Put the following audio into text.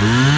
Bye.